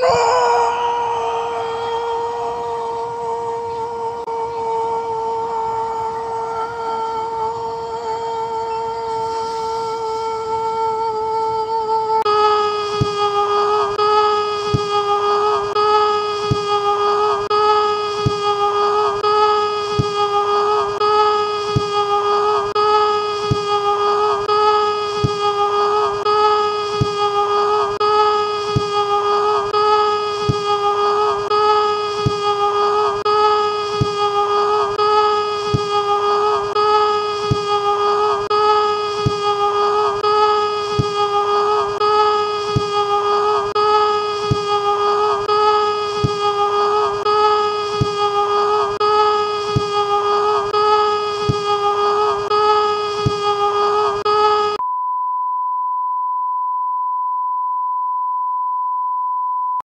No!